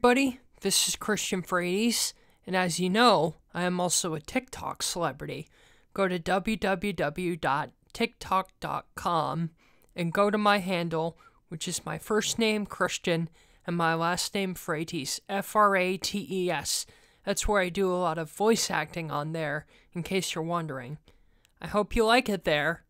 Everybody, this is Christian Frates, and as you know, I am also a TikTok celebrity. Go to www.tiktok.com and go to my handle, which is my first name, Christian, and my last name, Frates, F R A T E S. That's where I do a lot of voice acting on there, in case you're wondering. I hope you like it there.